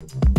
you